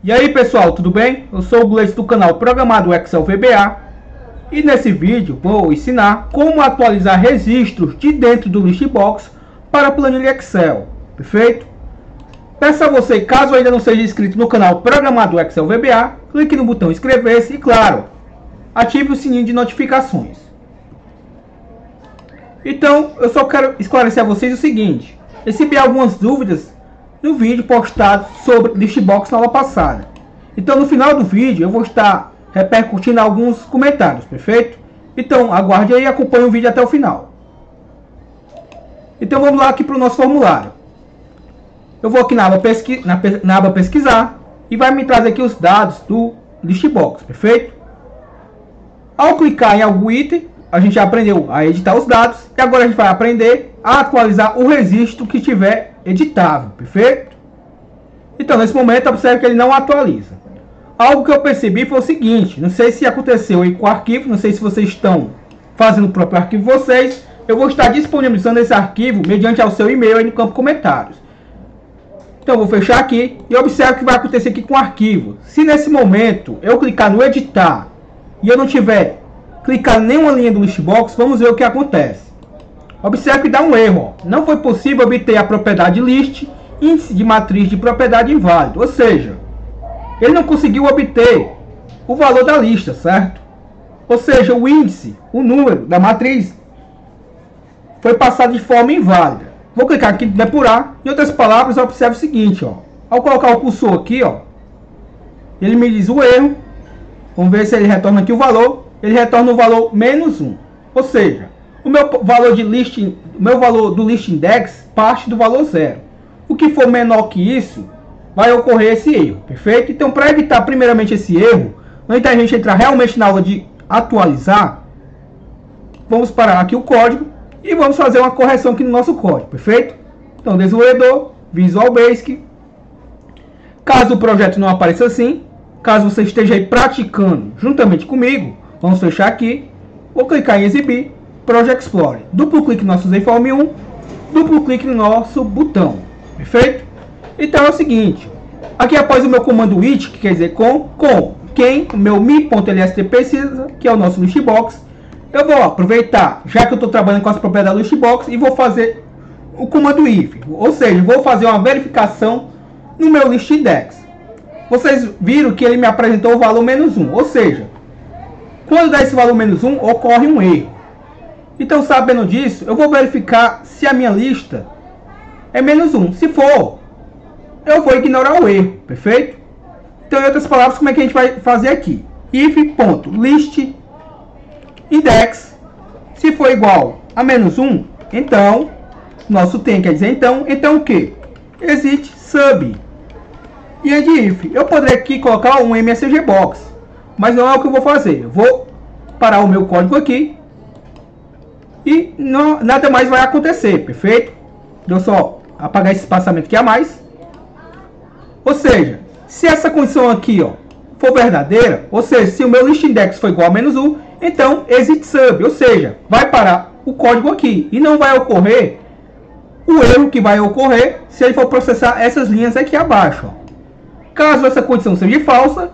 E aí pessoal, tudo bem? Eu sou o Gleice do canal Programado Excel VBA e nesse vídeo vou ensinar como atualizar registros de dentro do Listbox para a planilha Excel, perfeito? Peço a você, caso ainda não seja inscrito no canal Programado Excel VBA, clique no botão inscrever-se e claro, ative o sininho de notificações. Então, eu só quero esclarecer a vocês o seguinte, recebi algumas dúvidas no vídeo postado sobre Listbox na aula passada. Então no final do vídeo eu vou estar repercutindo alguns comentários, perfeito? Então aguarde aí e acompanhe o vídeo até o final. Então vamos lá aqui para o nosso formulário. Eu vou aqui na aba, pesqui na, na aba pesquisar e vai me trazer aqui os dados do Listbox, perfeito? Ao clicar em algum item, a gente já aprendeu a editar os dados e agora a gente vai aprender a atualizar o registro que tiver editável, perfeito? Então, nesse momento, observe que ele não atualiza. Algo que eu percebi foi o seguinte, não sei se aconteceu aí com o arquivo, não sei se vocês estão fazendo o próprio arquivo vocês, eu vou estar disponibilizando esse arquivo mediante ao seu e-mail aí no campo comentários. Então, eu vou fechar aqui e observe o que vai acontecer aqui com o arquivo. Se nesse momento eu clicar no editar e eu não tiver clicar nenhuma linha do listbox, vamos ver o que acontece. Observe que dá um erro. Não foi possível obter a propriedade list índice de matriz de propriedade inválido. Ou seja, ele não conseguiu obter o valor da lista, certo? Ou seja, o índice, o número da matriz foi passado de forma inválida. Vou clicar aqui em depurar. Em outras palavras, observe o seguinte, ó. Ao colocar o cursor aqui, ó, ele me diz o erro. Vamos ver se ele retorna aqui o valor. Ele retorna o valor menos 1. Ou seja, o meu valor de list, o meu valor do list index parte do valor zero. O que for menor que isso, vai ocorrer esse erro, perfeito? Então, para evitar primeiramente esse erro, antes da gente entrar realmente na aula de atualizar, vamos parar aqui o código e vamos fazer uma correção aqui no nosso código, perfeito? Então, desenvolvedor, Visual Basic. Caso o projeto não apareça assim, caso você esteja aí praticando juntamente comigo, vamos fechar aqui, vou clicar em exibir Project Explorer. Duplo clique no nosso ZForm 1, duplo clique no nosso botão. Perfeito? Então é o seguinte, aqui após o meu comando it, que quer dizer com, com quem o meu mi.lst precisa, que é o nosso listbox, eu vou aproveitar, já que eu estou trabalhando com as propriedades do listbox, e vou fazer o comando if, ou seja, vou fazer uma verificação no meu list index. Vocês viram que ele me apresentou o valor menos 1, ou seja, quando dá esse valor menos 1, ocorre um erro. Então, sabendo disso, eu vou verificar se a minha lista é menos 1. Se for, eu vou ignorar o erro, perfeito? Então, em outras palavras, como é que a gente vai fazer aqui? if.list index, se for igual a menos 1, então, nosso tem quer dizer então, então o que? Existe sub. E é de if. Eu poderia aqui colocar um msg box, mas não é o que eu vou fazer. Eu vou parar o meu código aqui e não, nada mais vai acontecer, perfeito? Deixa eu só apagar esse espaçamento aqui a mais. Ou seja, se essa condição aqui ó, for verdadeira, ou seja, se o meu list index for igual a menos 1, então exit sub, ou seja, vai parar o código aqui e não vai ocorrer o erro que vai ocorrer se ele for processar essas linhas aqui abaixo. Ó. Caso essa condição seja falsa,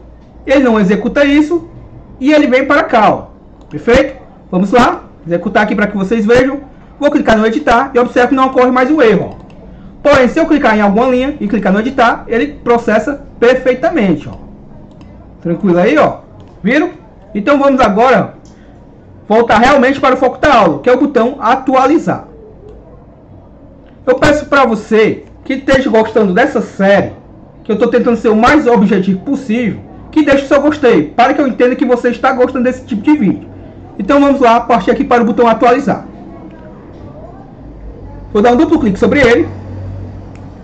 ele não executa isso e ele vem para cá. Ó. Perfeito? Vamos lá? Executar aqui para que vocês vejam. Vou clicar no editar e observe que não ocorre mais o erro. Ó. Porém, se eu clicar em alguma linha e clicar no editar, ele processa perfeitamente. Ó. Tranquilo aí, ó. Viram? Então vamos agora voltar realmente para o foco da aula, que é o botão atualizar. Eu peço para você que esteja gostando dessa série, que eu estou tentando ser o mais objetivo possível, que deixe o seu gostei, para que eu entenda que você está gostando desse tipo de vídeo. Então vamos lá, partir aqui para o botão atualizar. Vou dar um duplo clique sobre ele.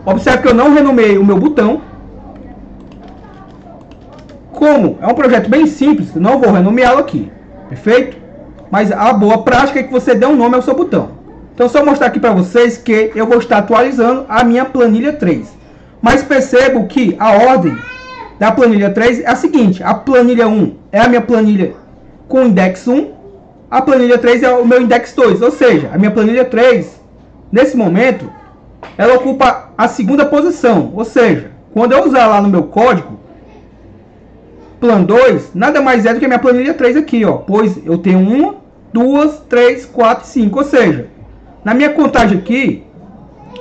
Observe que eu não renomeei o meu botão. Como é um projeto bem simples, não vou renomeá-lo aqui. Perfeito? Mas a boa prática é que você dê um nome ao seu botão. Então só mostrar aqui para vocês que eu vou estar atualizando a minha planilha 3. Mas percebo que a ordem da planilha 3 é a seguinte. A planilha 1 é a minha planilha com index 1 a planilha 3 é o meu index 2, ou seja, a minha planilha 3, nesse momento, ela ocupa a segunda posição, ou seja, quando eu usar lá no meu código, plan 2 nada mais é do que a minha planilha 3 aqui, ó. Pois eu tenho 1, 2, 3, 4, 5. Ou seja, na minha contagem aqui,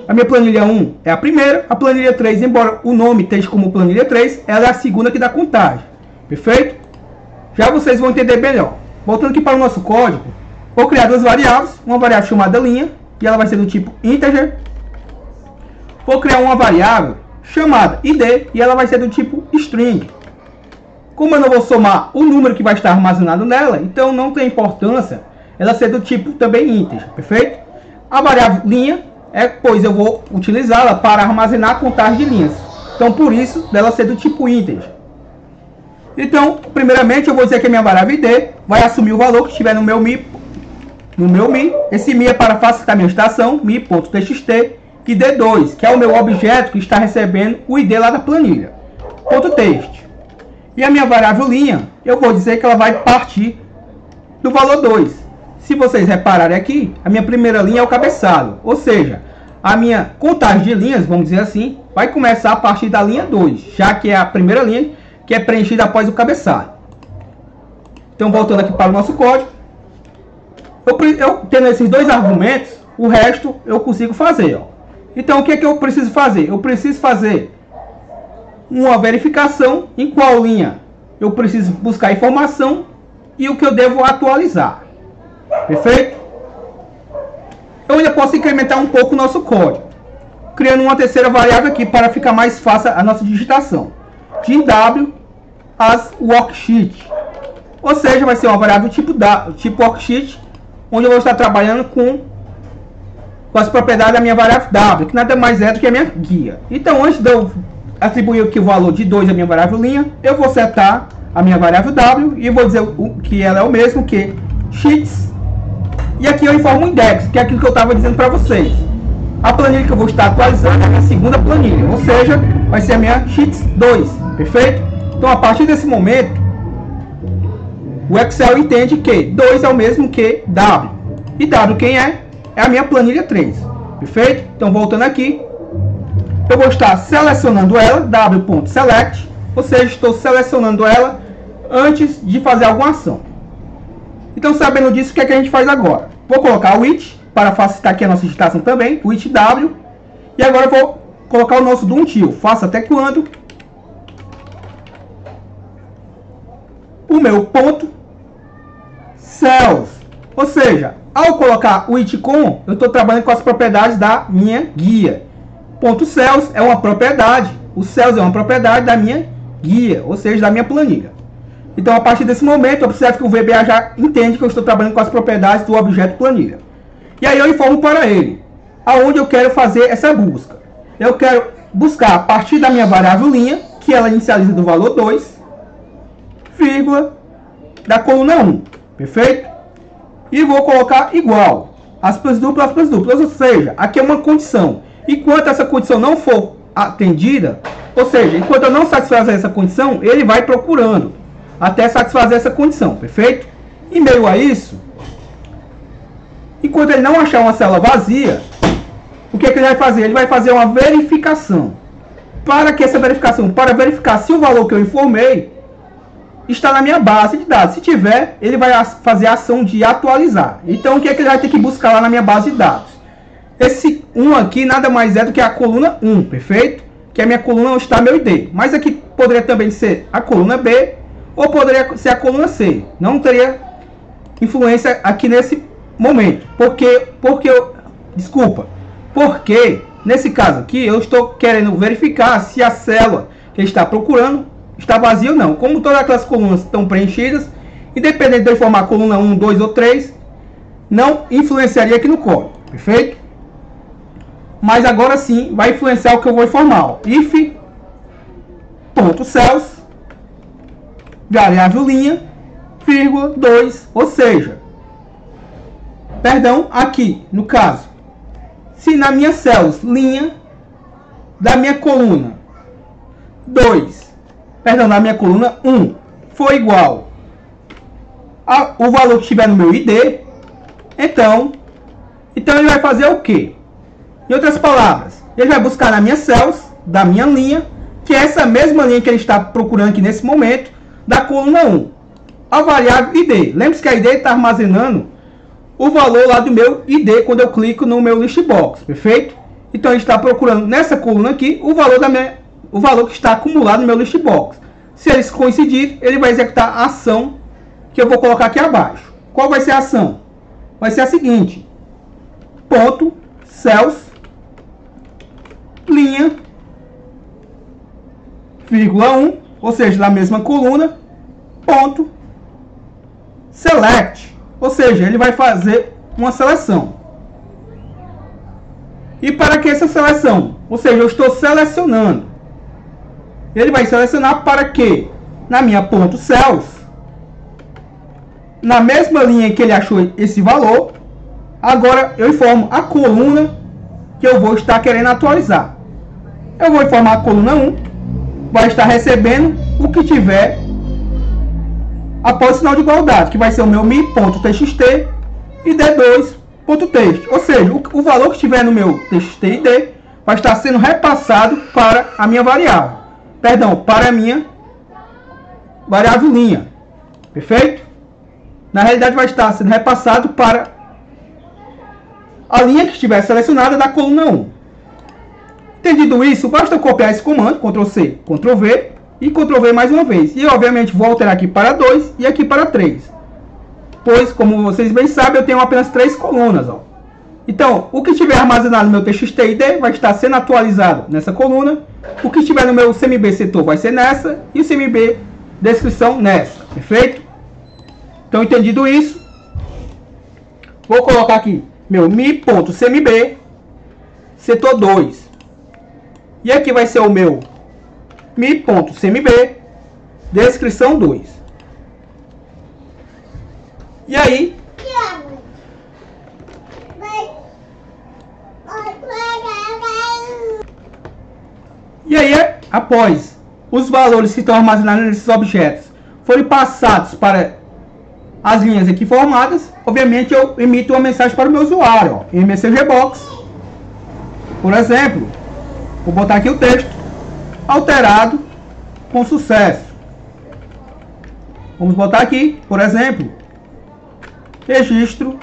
a minha planilha 1 é a primeira, a planilha 3, embora o nome esteja como planilha 3, ela é a segunda que dá contagem. Perfeito? Já vocês vão entender melhor. Voltando aqui para o nosso código, vou criar duas variáveis, uma variável chamada linha, e ela vai ser do tipo integer. Vou criar uma variável chamada id, e ela vai ser do tipo string. Como eu não vou somar o número que vai estar armazenado nela, então não tem importância ela ser do tipo também integer, perfeito? A variável linha é pois eu vou utilizá-la para armazenar a contagem de linhas. Então por isso dela ser do tipo integer. Então, primeiramente eu vou dizer que a minha variável id vai assumir o valor que estiver no meu mi no meu mi. Esse mi é para facilitar minha estação, mi.txt e d2, que é o meu objeto que está recebendo o id lá da planilha. Ponto text. E a minha variável linha, eu vou dizer que ela vai partir do valor 2. Se vocês repararem aqui, a minha primeira linha é o cabeçalho. Ou seja, a minha contagem de linhas, vamos dizer assim, vai começar a partir da linha 2, já que é a primeira linha que é preenchida após o cabeçalho. Então, voltando aqui para o nosso código. Eu, eu tendo esses dois argumentos, o resto eu consigo fazer. Ó. Então, o que é que eu preciso fazer? Eu preciso fazer uma verificação em qual linha eu preciso buscar informação e o que eu devo atualizar. Perfeito? Eu ainda posso incrementar um pouco o nosso código, criando uma terceira variável aqui para ficar mais fácil a nossa digitação. De W as worksheet. Ou seja, vai ser uma variável tipo, da, tipo worksheet, onde eu vou estar trabalhando com, com as propriedades da minha variável W, que nada mais é do que a minha guia. Então, antes de eu atribuir aqui o valor de 2 à minha variável linha, eu vou setar a minha variável w e vou dizer que ela é o mesmo que sheets. E aqui eu informo o index, que é aquilo que eu estava dizendo para vocês. A planilha que eu vou estar atualizando é a minha segunda planilha, ou seja, vai ser a minha sheets 2, perfeito? Então, a partir desse momento, o Excel entende que 2 é o mesmo que w. E w quem é? É a minha planilha 3, perfeito? Então, voltando aqui, eu vou estar selecionando ela, w.select, ou seja, estou selecionando ela antes de fazer alguma ação. Então, sabendo disso, o que, é que a gente faz agora? Vou colocar o it, para facilitar aqui a nossa digitação também, o it w, e agora eu vou colocar o nosso do until, faça até quando o meu ponto cells, ou seja, ao colocar o it com, eu estou trabalhando com as propriedades da minha guia. Ponto cells é uma propriedade. O cells é uma propriedade da minha guia, ou seja, da minha planilha. Então, a partir desse momento, eu observo que o VBA já entende que eu estou trabalhando com as propriedades do objeto planilha. E aí eu informo para ele aonde eu quero fazer essa busca. Eu quero buscar a partir da minha variável linha, que ela inicializa do valor 2, vírgula, da coluna 1. Perfeito? E vou colocar igual. Aspas duplas, aspas duplas. Ou seja, aqui é uma condição. Enquanto essa condição não for atendida, ou seja, enquanto eu não satisfazer essa condição, ele vai procurando até satisfazer essa condição, perfeito? Em meio a isso, enquanto ele não achar uma célula vazia, o que, é que ele vai fazer? Ele vai fazer uma verificação. Para que essa verificação, para verificar se o valor que eu informei está na minha base de dados. Se tiver, ele vai fazer a ação de atualizar. Então, o que, é que ele vai ter que buscar lá na minha base de dados? Esse 1 aqui nada mais é do que a coluna 1, perfeito? Que a minha coluna onde está meu ID. Mas aqui poderia também ser a coluna B ou poderia ser a coluna C. Não teria influência aqui nesse momento. Porque, porque eu, desculpa, porque nesse caso aqui eu estou querendo verificar se a célula que está procurando está vazia ou não. Como todas aquelas colunas estão preenchidas, independente de eu informar a coluna 1, 2 ou 3, não influenciaria aqui no código. Perfeito? mas agora sim vai influenciar o que eu vou informar. If ponto cells variável linha vírgula 2, ou seja, perdão, aqui no caso, se na minha cells linha da minha coluna 2, perdão, na minha coluna 1 for igual ao o valor que estiver no meu ID, então, então ele vai fazer o que? Em outras palavras, ele vai buscar na minha cells, da minha linha, que é essa mesma linha que ele está procurando aqui nesse momento, da coluna 1. A variável ID. Lembre-se que a ID está armazenando o valor lá do meu ID quando eu clico no meu list box, perfeito? Então gente está procurando nessa coluna aqui o valor da minha, o valor que está acumulado no meu list box. Se eles coincidir, ele vai executar a ação que eu vou colocar aqui abaixo. Qual vai ser a ação? Vai ser a seguinte: ponto cells linha vírgula 1, ou seja, na mesma coluna, ponto select, ou seja, ele vai fazer uma seleção. E para que essa seleção? Ou seja, eu estou selecionando. Ele vai selecionar para que na minha ponto cells, na mesma linha que ele achou esse valor, agora eu informo a coluna que eu vou estar querendo atualizar. Eu vou informar a coluna 1, vai estar recebendo o que tiver após o sinal de igualdade, que vai ser o meu mi.txt e d2.text. Ou seja, o, o valor que estiver no meu txt e d vai estar sendo repassado para a minha variável. Perdão, para a minha variável linha. Perfeito? Na realidade vai estar sendo repassado para a linha que estiver selecionada da coluna 1. Entendido isso, basta copiar esse comando, Ctrl C, Ctrl V e Ctrl V mais uma vez. E obviamente vou alterar aqui para 2 e aqui para 3. Pois, como vocês bem sabem, eu tenho apenas três colunas. Ó. Então, o que estiver armazenado no meu txt vai estar sendo atualizado nessa coluna. O que estiver no meu CMB setor vai ser nessa. E o CMB descrição nessa. Perfeito? Então, entendido isso, vou colocar aqui meu mi.cmb setor 2. E aqui vai ser o meu mi.cmb, descrição 2. E aí, e aí, após os valores que estão armazenados nesses objetos forem passados para as linhas aqui formadas, obviamente eu emito uma mensagem para o meu usuário, ó, em Box. Por exemplo, vou botar aqui o texto alterado com sucesso. Vamos botar aqui, por exemplo, registro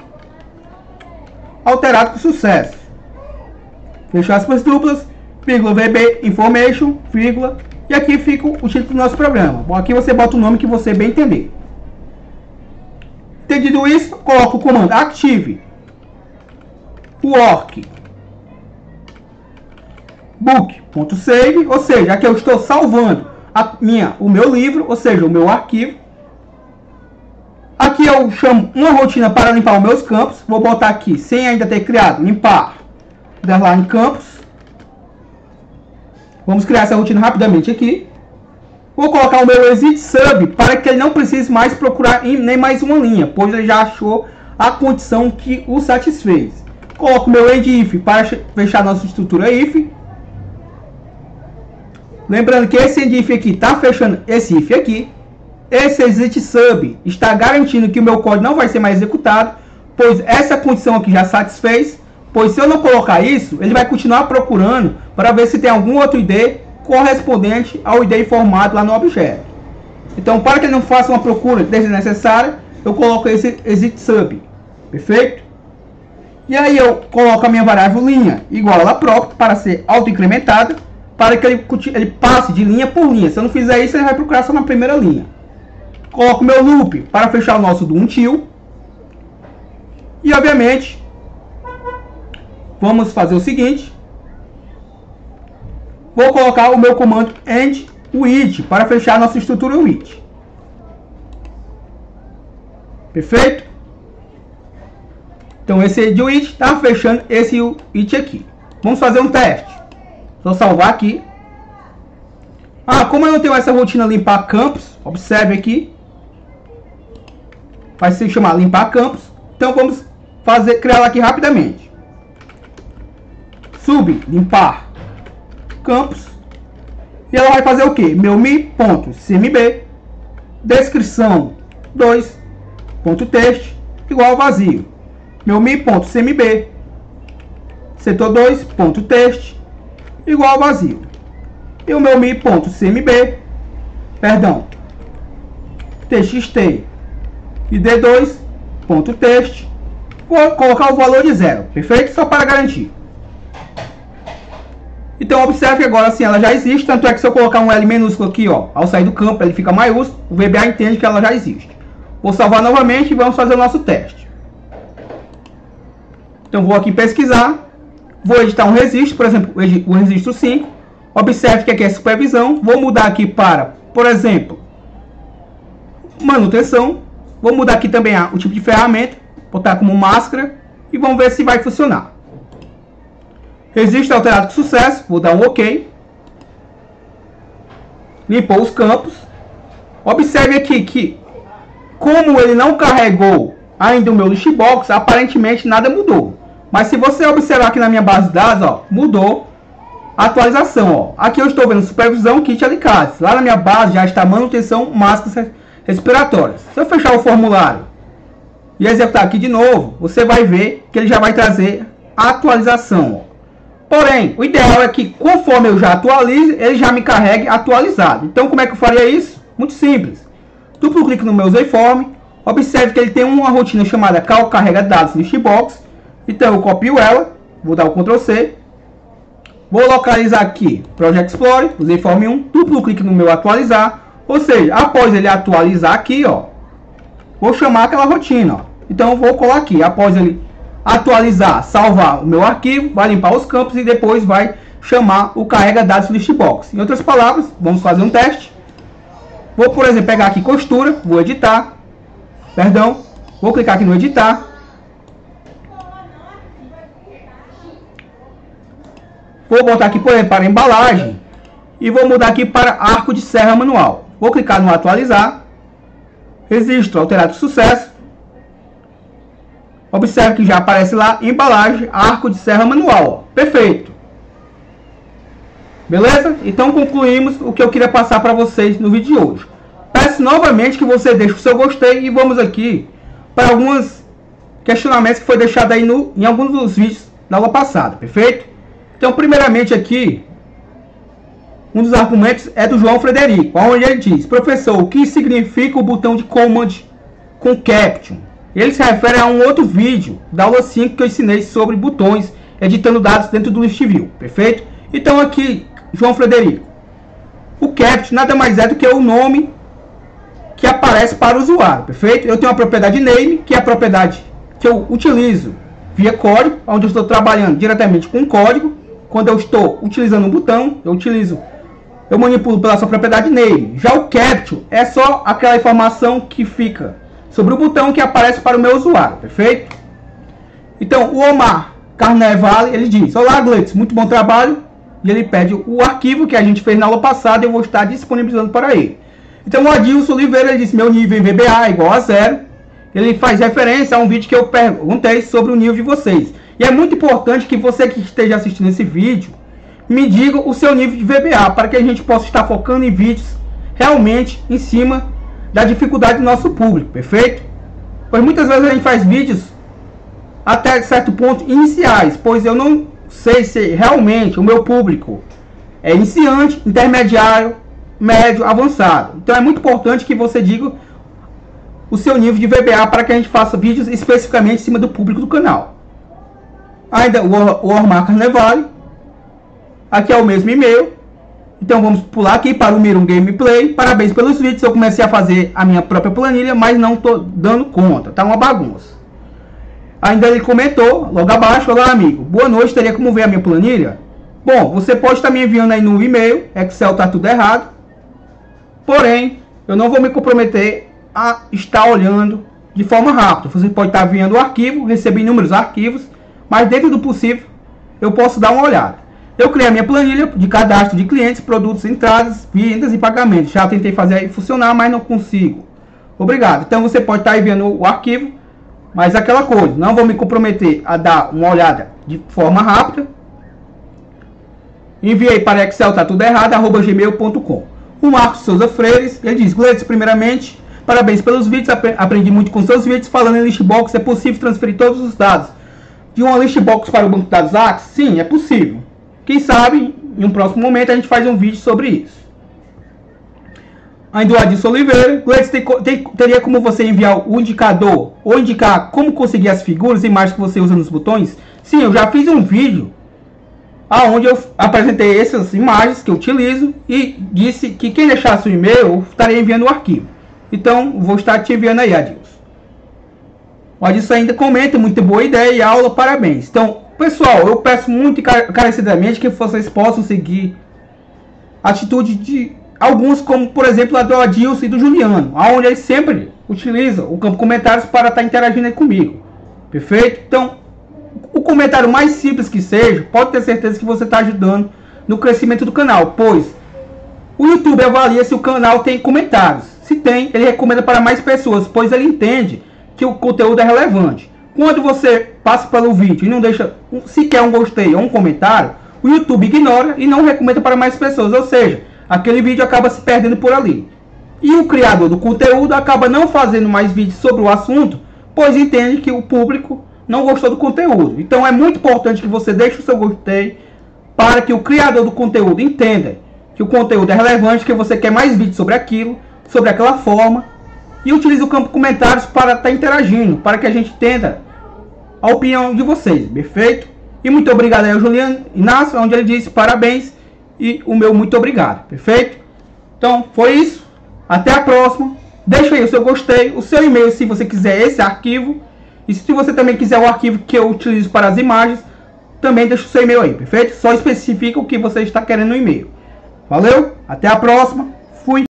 alterado com sucesso. Fechar aspas duplas, vírgula VB information, vírgula, e aqui fica o título do nosso programa. Bom, aqui você bota o nome que você bem entender. Entendido isso, coloco o comando active work book.save, ou seja, aqui eu estou salvando a minha, o meu livro, ou seja, o meu arquivo. Aqui eu chamo uma rotina para limpar os meus campos. Vou botar aqui, sem ainda ter criado, limpar underline campos. Vamos criar essa rotina rapidamente aqui. Vou colocar o meu exit sub para que ele não precise mais procurar em nem mais uma linha, pois ele já achou a condição que o satisfez. Coloco meu end if para fechar nossa estrutura if. Lembrando que esse if aqui está fechando esse if aqui. Esse exit sub está garantindo que o meu código não vai ser mais executado, pois essa condição aqui já satisfez. Pois se eu não colocar isso, ele vai continuar procurando para ver se tem algum outro ID correspondente ao ID informado lá no objeto. Então, para que ele não faça uma procura desnecessária, eu coloco esse exit sub. Perfeito? E aí eu coloco a minha variável linha igual a ela própria para ser auto-incrementada para que ele, ele passe de linha por linha. Se eu não fizer isso, ele vai procurar só na primeira linha. Coloco meu loop para fechar o nosso do until. E obviamente, vamos fazer o seguinte. Vou colocar o meu comando end with para fechar nossa estrutura with. Perfeito? Então esse end with está fechando esse with aqui. Vamos fazer um teste. Vou salvar aqui. Ah, como eu não tenho essa rotina limpar campos, observe aqui. Vai se chamar limpar campos. Então vamos fazer criar aqui rapidamente. Sub limpar campos. E ela vai fazer o que? Meu mi.cmb descrição 2.text igual vazio. Meu mi.cmb setor 2.text igual vazio. E o meu mi.cmb, perdão, txt e d2.text. Vou colocar o valor de zero, perfeito? Só para garantir. Então observe agora sim ela já existe, tanto é que se eu colocar um L minúsculo aqui, ó, ao sair do campo ele fica maiúsculo, o VBA entende que ela já existe. Vou salvar novamente e vamos fazer o nosso teste. Então vou aqui pesquisar, vou editar um registro, por exemplo, o registro 5. Observe que aqui é supervisão, vou mudar aqui para, por exemplo, manutenção. Vou mudar aqui também o tipo de ferramenta, botar como máscara e vamos ver se vai funcionar. Registro alterado com sucesso. Vou dar um OK. Limpou os campos. Observe aqui que, como ele não carregou ainda o meu listbox, aparentemente nada mudou. Mas se você observar aqui na minha base de dados, ó, mudou a atualização. Ó. Aqui eu estou vendo supervisão, kit alicates. Lá na minha base já está manutenção, máscaras respiratórias. Se eu fechar o formulário e executar aqui de novo, você vai ver que ele já vai trazer a atualização. Ó. Porém, o ideal é que conforme eu já atualize, ele já me carregue atualizado. Então, como é que eu faria isso? Muito simples. Duplo clique no meu Zform. Observe que ele tem uma rotina chamada cal carrega dados listbox. Então, eu copio ela. Vou dar o Ctrl C. Vou localizar aqui Project Explorer, o Zform 1. Duplo clique no meu atualizar. Ou seja, após ele atualizar aqui, ó, vou chamar aquela rotina. Ó. Então, eu vou colar aqui. Após ele atualizar, salvar o meu arquivo, vai limpar os campos e depois vai chamar o carrega dados listbox. Em outras palavras, vamos fazer um teste. Vou, por exemplo, pegar aqui costura, vou editar, perdão, vou clicar aqui no editar. Vou botar aqui, por exemplo, para embalagem e vou mudar aqui para arco de serra manual. Vou clicar no atualizar, registro alterado sucesso Observe que já aparece lá embalagem, arco de serra manual. Ó. Perfeito. Beleza? Então concluímos o que eu queria passar para vocês no vídeo de hoje. Peço novamente que você deixe o seu gostei e vamos aqui para alguns questionamentos que foi deixado aí no, em alguns dos vídeos da aula passada, perfeito? Então, primeiramente aqui, um dos argumentos é do João Frederico, onde ele diz, professor, o que significa o botão de command com caption? Ele se refere a um outro vídeo da aula 5 que eu ensinei sobre botões editando dados dentro do ListView, perfeito? Então aqui, João Frederico, o CAPT nada mais é do que o nome que aparece para o usuário, perfeito? Eu tenho a propriedade name, que é a propriedade que eu utilizo via código, onde eu estou trabalhando diretamente com código. Quando eu estou utilizando um botão, eu utilizo, eu manipulo pela sua propriedade name. Já o capture é só aquela informação que fica sobre o botão que aparece para o meu usuário, perfeito? Então, o Omar Carnevale, ele diz, Olá, Gleitz, muito bom trabalho. E ele pede o arquivo que a gente fez na aula passada eu vou estar disponibilizando para ele. Então, o Adilson Oliveira, ele disse, meu nível em VBA é igual a zero. Ele faz referência a um vídeo que eu perguntei sobre o nível de vocês. E é muito importante que você que esteja assistindo esse vídeo, me diga o seu nível de VBA, para que a gente possa estar focando em vídeos realmente em cima da dificuldade do nosso público, perfeito? Pois muitas vezes a gente faz vídeos até certo ponto iniciais, pois eu não sei se realmente o meu público é iniciante, intermediário, médio, avançado. Então é muito importante que você diga o seu nível de VBA para que a gente faça vídeos especificamente em cima do público do canal. Ainda o Ormar Carnevale. Aqui é o mesmo e-mail. Então vamos pular aqui para o Mirum Gameplay. Parabéns pelos vídeos. Eu comecei a fazer a minha própria planilha, mas não estou dando conta. Tá uma bagunça. Ainda ele comentou, logo abaixo, olá amigo, boa noite, teria como ver a minha planilha? Bom, você pode estar me enviando aí no e-mail, Excel tá tudo errado. Porém, eu não vou me comprometer a estar olhando de forma rápida. Você pode estar enviando o arquivo, receber inúmeros arquivos, mas dentro do possível eu posso dar uma olhada. Eu criei a minha planilha de cadastro de clientes, produtos, entradas, vendas e pagamentos. Já tentei fazer funcionar, mas não consigo. Obrigado. Então você pode estar enviando o arquivo, mas aquela coisa, não vou me comprometer a dar uma olhada de forma rápida. Enviei para Excel, tá tudo errado, arroba gmail.com. O Marcos Souza Freires, ele diz, Gleice, primeiramente, parabéns pelos vídeos, aprendi muito com seus vídeos, falando em listbox, é possível transferir todos os dados de uma listbox para o banco de dados Axis? Sim, é possível. Quem sabe, em um próximo momento, a gente faz um vídeo sobre isso. ainda o Adilson Oliveira. Gleides, tem, tem, teria como você enviar o indicador ou indicar como conseguir as figuras e imagens que você usa nos botões? Sim, eu já fiz um vídeo aonde eu apresentei essas imagens que eu utilizo e disse que quem deixasse o e-mail estaria enviando o arquivo. Então, vou estar te enviando aí, Adilson. O Adilson ainda comenta, muito boa ideia e aula, parabéns. Então, pessoal, eu peço muito encarecidamente que vocês possam seguir a atitude de alguns, como por exemplo a do Adilson e do Juliano, onde eles sempre utilizam o campo comentários para estar interagindo comigo. Perfeito? Então, o comentário mais simples que seja, pode ter certeza que você está ajudando no crescimento do canal, pois o YouTube avalia se o canal tem comentários. Se tem, ele recomenda para mais pessoas, pois ele entende que o conteúdo é relevante. Quando você passa pelo vídeo e não deixa sequer um gostei ou um comentário, o YouTube ignora e não recomenda para mais pessoas, ou seja, aquele vídeo acaba se perdendo por ali. E o criador do conteúdo acaba não fazendo mais vídeos sobre o assunto, pois entende que o público não gostou do conteúdo. Então é muito importante que você deixe o seu gostei para que o criador do conteúdo entenda que o conteúdo é relevante, que você quer mais vídeos sobre aquilo, sobre aquela forma. E utilize o campo comentários para estar tá interagindo, para que a gente entenda a opinião de vocês, perfeito? E muito obrigado aí ao Juliano Inácio, onde ele disse parabéns e o meu muito obrigado, perfeito? Então foi isso, até a próxima. Deixa aí o seu gostei, o seu e-mail se você quiser esse arquivo e se você também quiser o arquivo que eu utilizo para as imagens, também deixa o seu e-mail aí, perfeito? Só especifica o que você está querendo no e-mail. Valeu, até a próxima.